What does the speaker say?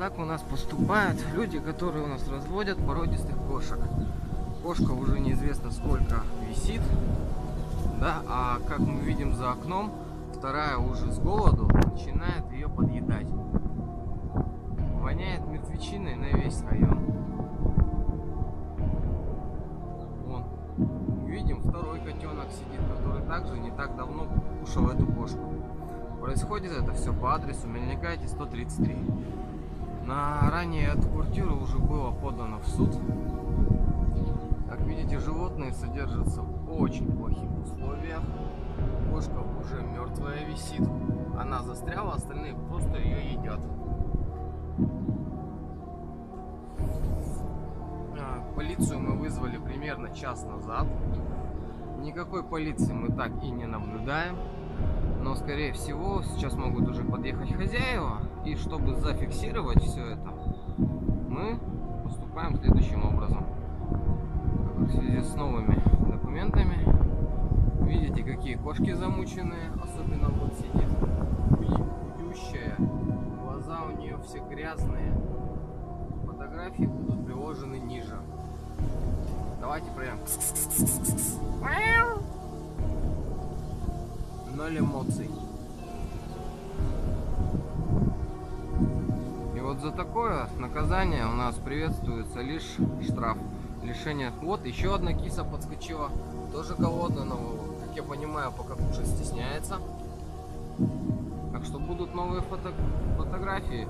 Так у нас поступают люди, которые у нас разводят породистых кошек. Кошка уже неизвестно сколько висит, да, а как мы видим за окном, вторая уже с голоду начинает ее подъедать. Воняет мертвечиной на весь район. Вон, видим, второй котенок сидит, который также не так давно кушал эту кошку. Происходит это все по адресу Мельникайте 133. На ранее эту квартиру уже было подано в суд. Как видите, животные содержатся в очень плохих условиях. Кошка уже мертвая висит. Она застряла, остальные просто ее едят. А, Полицию мы вызвали примерно час назад. Никакой полиции мы так и не наблюдаем. Но, скорее всего, сейчас могут уже подъехать хозяева. И чтобы зафиксировать все это, мы поступаем следующим образом. В связи с новыми документами. Видите, какие кошки замученные. Особенно вот сидит худющая. Глаза у нее все грязные. Фотографии будут приложены ниже. Давайте проверим. Ноль эмоций. И вот за такое наказание у нас приветствуется лишь штраф. Лишение. Вот еще одна киса подскочила. Тоже голодная, но, как я понимаю, пока кушать стесняется. Так что будут новые фото фотографии.